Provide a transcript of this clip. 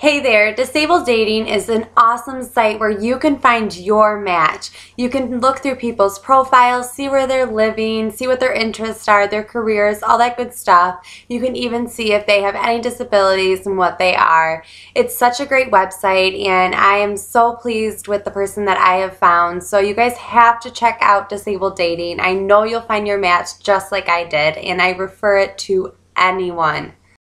Hey there, Disabled Dating is an awesome site where you can find your match. You can look through people's profiles, see where they're living, see what their interests are, their careers, all that good stuff. You can even see if they have any disabilities and what they are. It's such a great website and I am so pleased with the person that I have found. So you guys have to check out Disabled Dating. I know you'll find your match just like I did and I refer it to anyone.